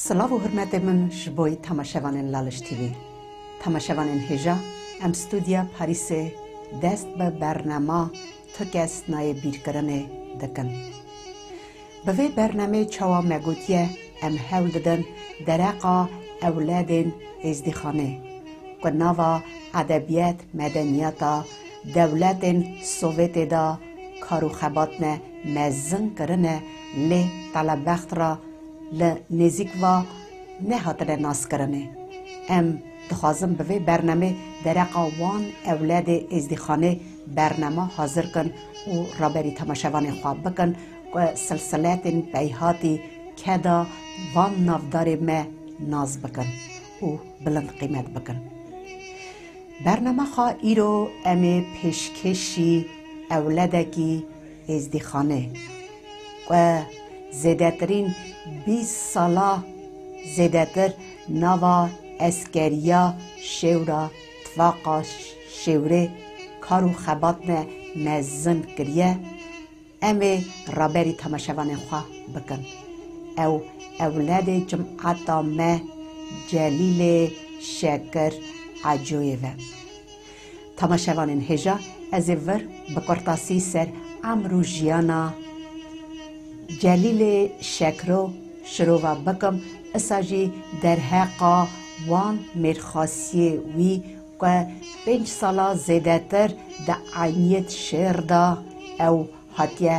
سلام و حرمت من شبای تماشوان لالش تیوی تماشوان هیجا ام ستودیا پاریس دست به برنامه تو نای بیرگرنه دکن به وی برنامه چوا مگوتیه ام هل ددن درقا اولاد ازدیخانه گناوا عدبیت مدنیتا دولت سوویتی دا کارو خباتنه مزن کرنه لی طلب وقت را ل نزیک نزیکوا ناس ناسکرنه ام دخوازم به برنامه درقا وان اولاد ازدخانه برنامه حاضر کن و رابری تماشوان خواب بکن و سلسلات بیهاتی دا وان نافدار ما ناز بکن و بلند قیمت بکن برنامه خواه ایرو ام پیشکشی اولادکی ازدخانه و زدترین 20 سالا زدتر نوا اسکریا شورا تواقا شوره کارو نه نزن کریه ام رابری تماشوان خواه بکن او اولاد جمعات ما جلیل شکر عجویه و تماشوان هجا از ور بکرتاسی سر امرو جیانا Celil Şekro şirova bikim îsa jî derheqa wan mêrxasiyê wî ku pênc sala zêdetir di eniyet şêr da ew hatiye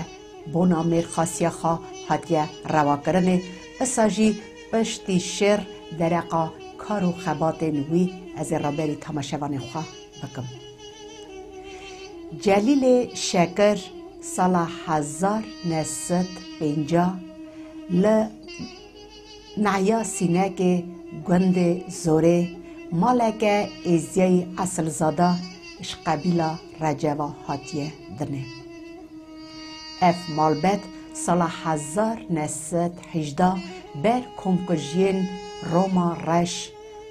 bona mêrxasiya xwe hatiye revakirinê îsa jî piştî şêr dereqa kar û xebatên wî ez ê raberî temaşevanê xwe bikim celîlê şekir سال حزار ل نعیا سینک گند زوره مالک ازیای اصل زاده اش قبیله رجوا هاتیه دنه اف مالبت سال هزار بر کمک بر کمکجین روما رش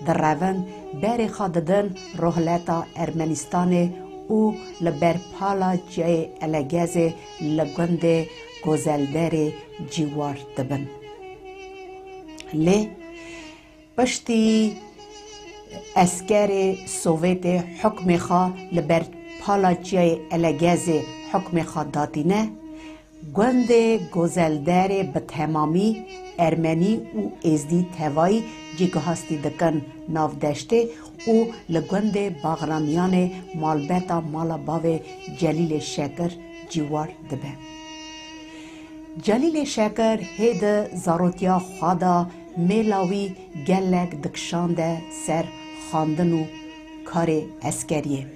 در روان بر خاددن روحلتا ارمنستان لبرپالا جای الگز لگند گوزلدر جیوار دبن لی پشتی اسکر سوویت حکم خوا لبر پالا جای الگز حکم خوا دادینه گند گوزلدار به تمامی ارمنی و ازدی توایی جیگه هستی دکن نافدشته و لگند باغرامیان مالبتا مالا باو جلیل شکر جیوار دبه جلیل شکر هید زاروتیا خدا میلاوی گلک دکشانده سر خاندن و کار اسکریه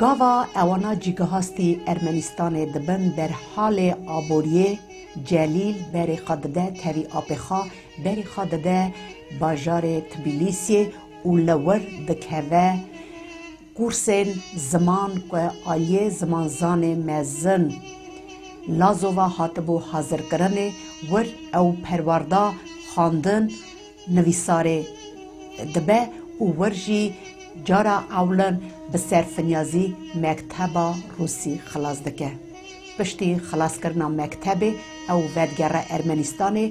گاوا اوانا جیگه هاستی ارمنستان دبن در حال آبوریه جلیل بری خادده تری آپخا بری خادده باجار تبیلیسی و لور دکوه کورسین زمان که آلیه زمان زان مزن لازووا هاتبو حاضر کرنه ور او پرواردا خواندن نویساره دبه او ورجی جارا به صرف نیازی مکتب روسی خلاص دکه. پشتی او مەکتەبێ ئەو او ئەرمەنیستانێ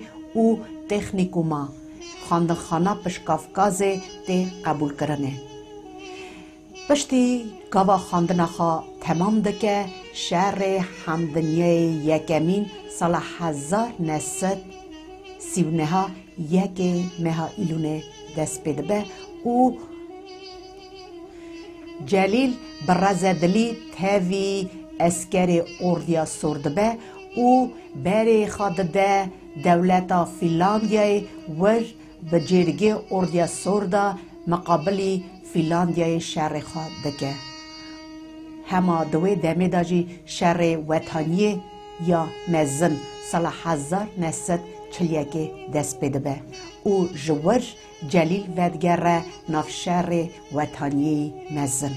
خانه پش کافکاز پشکافکازێ قبول کرنه پشتی گاوا تمام دکه شهر همدنیه یکمین سال یکمین نسد سیونه ها یک یک ایلونه دست پیده به او جلیل برزادلی تهی اسکری اردیا سردبه به او برای خود ده دولت فیلندیای ور بجیرگ اردیا سردا مقابلی فیلندیای شر خود دکه همه دوی دمیدجی شر یا mezin sala hezar nesed çiliyekê dest pê dibe û ji wir celîl vedgere navşerê wetaniyê mezin.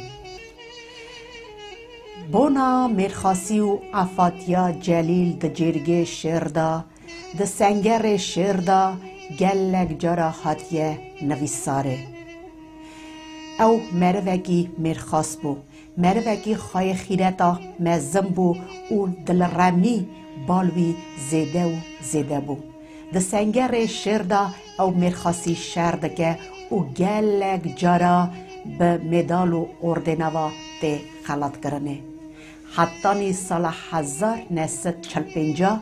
Bona mêrxasî û efatiya celîl di cêrgê şêr da, di sengerê şêr da gelek cara hatiye nivîsarê. Ew merivekî mêrxas bû. merivekî xayê xîreta mezin bû û dilremî balwî zêde û zêde bû. Di sengerê şêr de ew mêrxasî şer dike û gelek cara bi medal û ordêneva tê xelatkirinê. Hetanî sala hezar nesil çil pênca,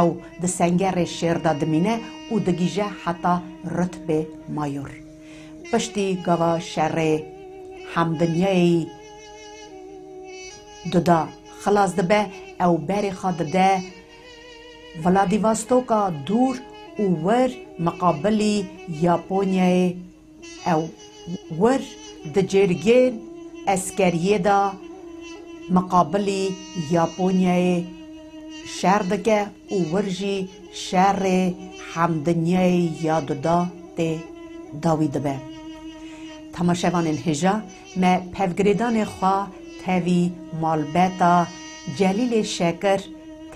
ew di sengerê şêr de dimîne û digîje heta ritbê mayor. Piştî gava şerê hemdinyayê Duda xilas dibe ew berê xwe dide Vladîvostoka dûr û wir miqabilî Yaponyayê ew wir di cêrgên eskeriyê de miqabilî Yaponyayê şer dike û wir jî şerê hemdinyayê ya duda tê dawî dibe. Temaşevanên hêja me pevgirêdanê xwe Tevi Malbeta Celîlê Şeker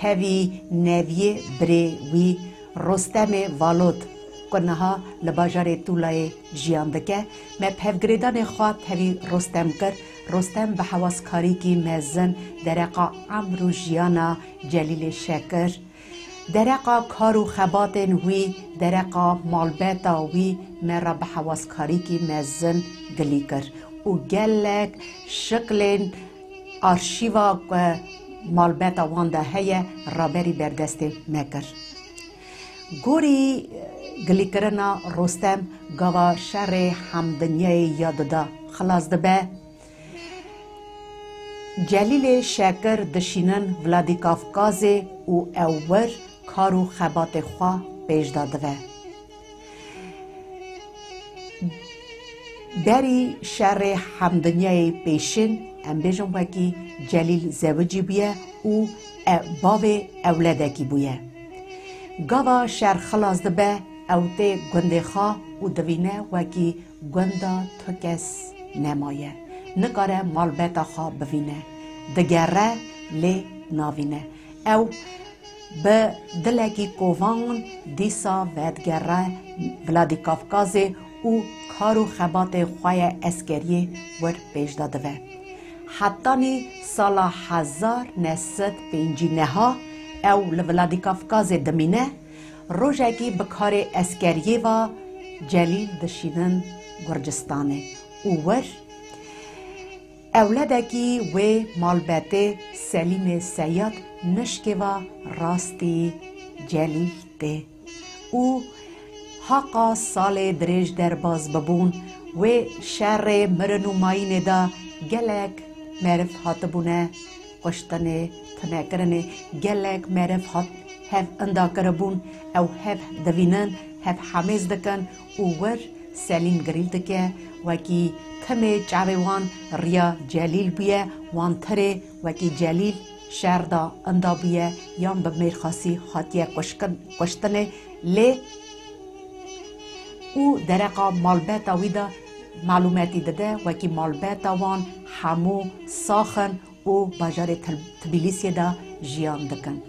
Tevî Neviyê Birê wî Rostemê Valot ku niha li bajarê Tulayê jiyan dike me pevgirêdanê xwe tevî Rostem kir Rostem bi hewaskarîkî mezin dereqa emr û jiyana Celîlê Şeker dereqa kar û xebatên wî dereqa malbeta wî me re bi hewaskarîkî mezin dilî kir وقالك شكل أرشيفا مالباتا واندا هي رابري بردست مكر گوري گلیکرنا رستم گوا شر حمدنیه یاد دا خلاص دبه جلیل شکر دشینن ولادی کافکاز او اوور کارو خبات خوا پیش داده دری شهر همدنیای پیشین ام بیجم وکی جلیل زوجی بیه و باب اولادکی بویه گاوا شهر خلاص دبه او ته گنده خواه و دوینه وکی گنده ترکس نمایه نکاره مالبتا خواه بوینه دگره لی ناوینه او به دلکی کووان دیسا ودگره ولادی کافکازه û kar û xebatê xwe ya eskeriyê werpêşda dibe. Hetanî sala hezar nesed pêncî neha ew li Vladikavkazê dimîne, rojekî bi karê eskeriyê va celîl dişînin Gurcistanê û wer Ewledekî wê malbetê Selîmê Seyyad nişkeva rastî celîl tê û حقا سال درێژ دەرباز ببوون وێ شەڕێ مرن و ماینێدا gelek meriv hatibûne xuştinê tinekirinê gelek meriv hat hev indakiribûn ew hev divînin hev hemêz dikin û wir selîn girîl dike wekî timê çavê wan riya celîl bûye wan tirê wekî celîl şerda inda bûye yan bi mêrxasî hatiye xuştinê lê او درقا مالباتا ویدا معلوماتی داده و که مالباتا وان همو ساخن او بجار تبلیسی دا جیان دکن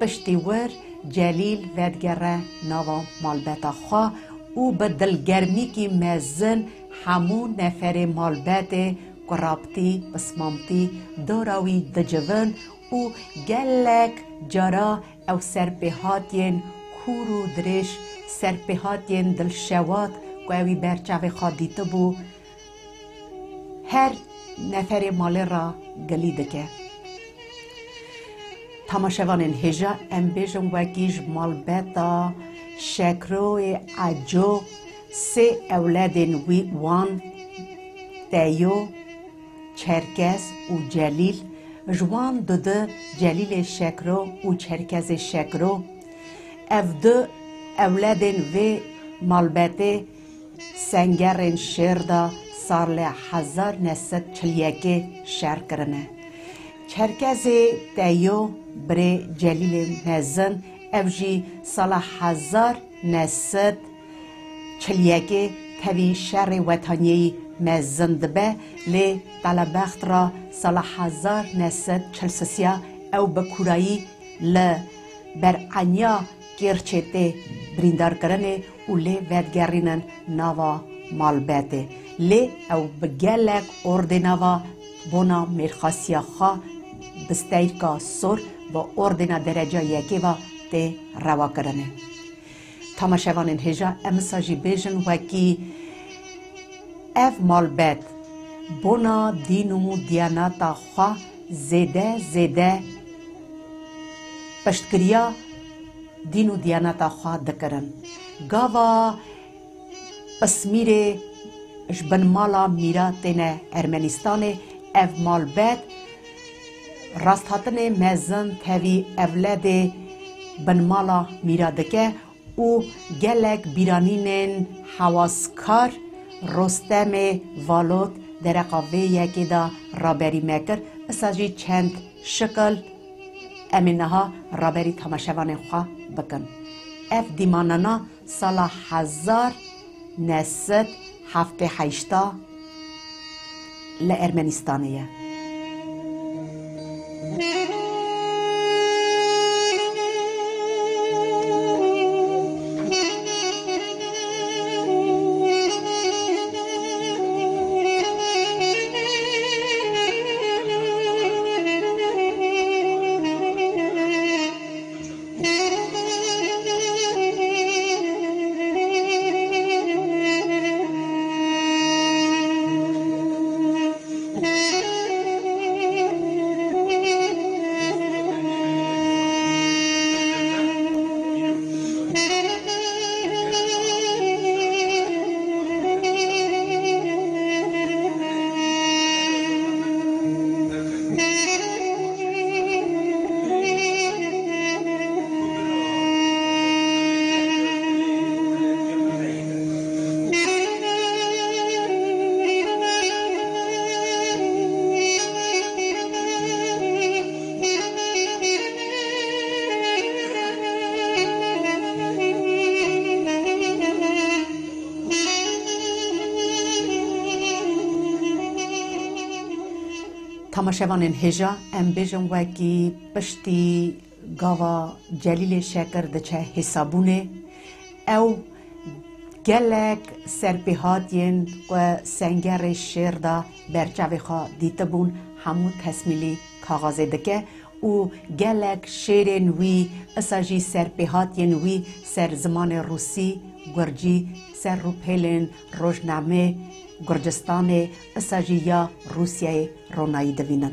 پشتی ور جلیل ودگره ناوا مالباتا خواه او به دلگرمی که مزن همو نفر مالبات قرابتی بسمامتی دوراوی دجون او گلک جارا او سرپهاتین کور و درێژ سەرپێهاتێن دڵشەوات گوێوی بەرچاوی خادیتە هر هەر نەفەرێ را ڕ گەلی دەکە. تەماشەوانên هێژە ئەم بێژم وەکیش ماڵبەتا اجو ئەجۆ اولاد این وی وان دیو چرکس و جوان ژوان ددە جلیل شکرو و چرکز شکرو du evledên vê malbetê sengerên şêr da sal li hezar neset çiliyekê şer kirine. Çerkezê Teyo birê celîlên mezin ev jî sala hezar neset çiliyekê tevî şerê wetaniyeyî mezin dibe lê telebext ra sala hezar neset çilsisiya ew bi kurayî li bereniya Kêrçetê birîndarkirinê û lê vedigerînin nava malbatê. Lê ew bi gelek ordê nava bona mêrxasiya xwe bisteyka sor bi ordêna dereca yekê ve tê revakirinê. Tamaşevanên hêja emisa jî bêjin wekî ev malbat bona dîn û diyanata xwe zêde zêde piştgiriya دین و دیانتا خوا دکرن گاوا پسمیره جبن مالا میرا تینه ارمنستان اف مال بیت راست هاتن مزن تاوی اولاد بن مالا میرا دکه او گلک بیرانینن حواسکار رستم والوت در قوه یکی دا رابری مکر اساجی چند شکل امینها رابری تماشوان خواه بکن اف دیمانانا سال هزار نسد هفته هشتا لارمنستانیه Tamaşevanên hêja em bêjin wekî piştî gava celîlê şeker diçe hesabûnê ew gelek serpêhatiyên ku sengerê şêr da berçavê xwe dîtibûn hemû tesmîlî kaxazê dike û gelek şêrên wî isa jî serpêhatiyên wî ser zimanê Rûsî Gurcî ser rûpêlên Rojnamê Gurcistanê isa jî ya Rûsyayê رونایی دوینن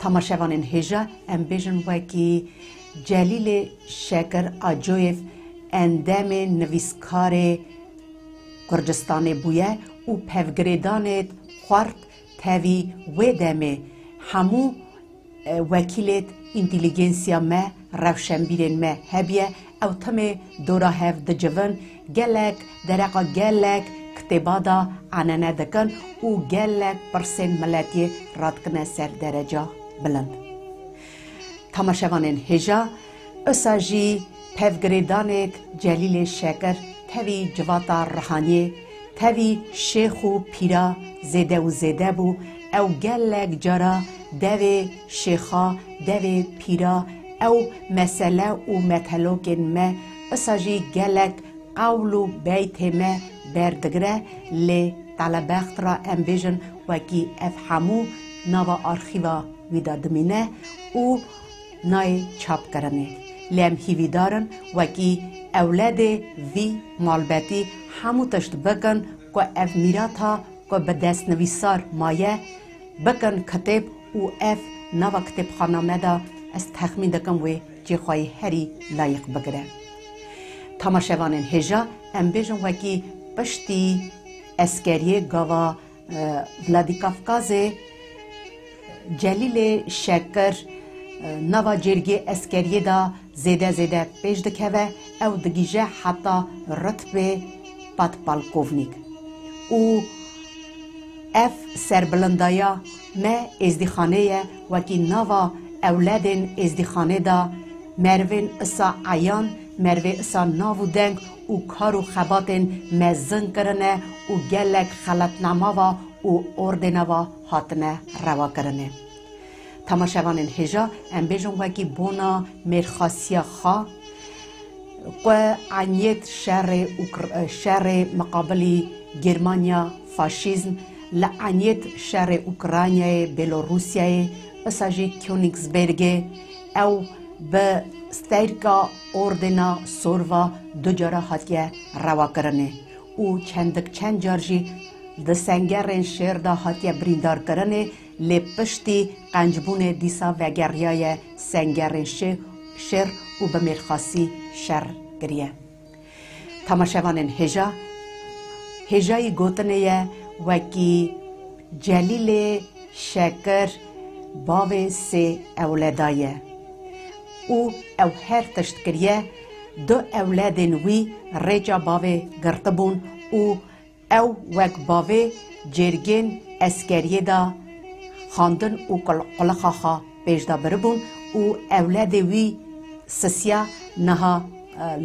تماشوان ان هجا ام بیجن وکی جلیل شکر آجویف اندام نویسکار گرجستان بویه و پفگریدان خورد تاوی و دمه همو وکیلت انتلیجنسیا ما روشنبیرین ما هبیه او تم دورا هف دجوان گلک درقا گلک دا عنانه دکن او گلک پرسین ملتی رادکنه سر درجه بلند تماشوانین هجا اساجی پفگریدانیک جلیل شکر تاوی جواتا رحانی تاوی شیخ و پیرا زده و زده بو او گلک جرا دو شیخا دو پیرا او مسئله او متلوکین ما اساجی گلک قول و بیت ما بردگره لی تلبخت را امبیجن وکی اف همو نوا آرخیوا ویدا دمینه او نای چاپ کرنه لیم هیوی دارن وکی اولاد وی مالبتی همو تشت بکن که اف میراتا که به دست نویسار مایه بکن کتب او اف نوا کتب خانامه دا از تخمین دکم وی چی خواهی هری لایق بگره تماشوانین هجا ام بیجن وکی پشتی اسکریه گاوا ولادیکافکازه جلیل شکر نوا جرگی اسکریه دا زیده زیده پیش دکوه او دگیجه حتا رتبه پاد پالکوونیک او اف سربلندایا ما ازدخانه وکی نوا اولادن ازدخانه دا مروین اسا عیان مروی اسان ناو و دنگ و کارو خباتن مزن کرنه و گلک خلط و اردنه و حاتنه روا کرنه تماشوان هجا ام بیجون وگی بونا میرخاسی خا و عنیت شر, شر مقابلی گرمانیا فاشیزم لعنیت شر اوکرانیای بلوروسیای اساجی کیونیکسبرگ او به سترکا اردنا سوروا دو جارا حتیه روا کرنه او چندک چند جارجی د ده سنگرین شیر دا حتیه بریندار کرنه لی پشتی قنجبون دیسا و گریای سنگرین شیر و به میرخاسی شر گریه تماشوانین هجا هجای گوتنه وکی جلیل شکر باوی سه اولدایه او او هر تشتکریه دو اولادین وی ریجا باوی گرتبون او او وک باوی جرگین اسکریه دا خاندن او قلقاخا پیجدا بربون او اولاد وی سسیا نها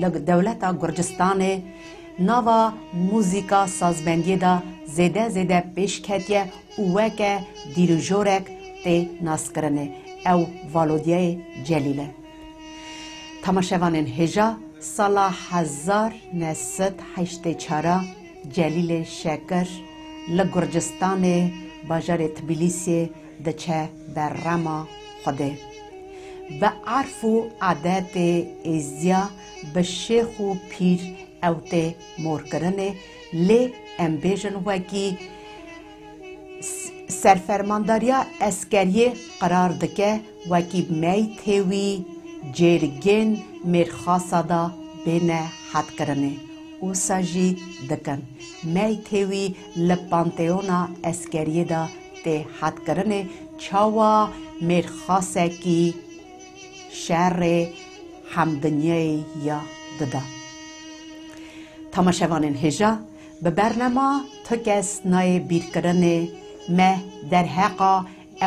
لگ دولتا گرجستان ناوا موزیکا سازبندی دا زیده زیده پیش کتیه او وک دیروژورک تی ناس کرنه او والودیه جلیله تھمشیوان ہیجا صالا ہزار نیست حشت چارا جیلیلے شیکرش ل گرجستان باجا رت بلس د چ بہ راما خدے برف آدھے تع اییا بش خو فیش اوتے مور کرن لے ایمبنک سیر فرماندار یا ایس کیری قرار دہ وکی میں جێرگێن مێرخاسەدا بێنە حەتکردنێ ئوسا ژی دکن مەی تێوی لە پانتەیۆنا ئەسکەریەدا تێ حەتکردنێ چاوا مێرخاسێکی شەڕێ حەمدنیەی یا ددا تەماشەوانên هێژە bi bernema tukes nayê bîrkirinê me derheqa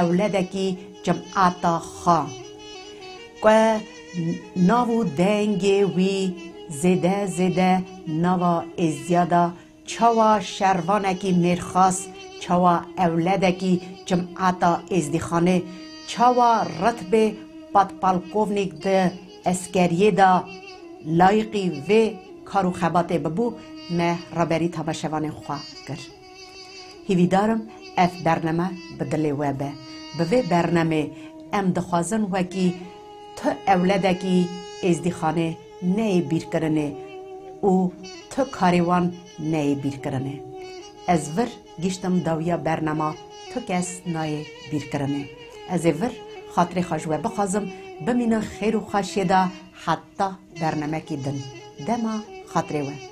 ewledekî cemata xan. ناو دنگی وی زده زده نوا ازیادا چوا شروانکی مرخاس چوا اولادکی جمعاتا ازدیخانه چوا رتبه پادپالکوونیک ده اسکریه دا لایقی و کارو خباته ببو مه رابری تماشوان خواه کر هیوی دارم اف برنامه بدلی وبه به برنامه ام دخوازن وکی tı evledeki ezdihane neye bir kırını, û tı karêwan neyê bîrkirinê ez vir giştim dawiya bernema tu kes nayê bîrkirinê ez ê vir xatirêxa ji we bixwazim bimînin xêr û xweşiyê de heta bernemekî din dema xatirê we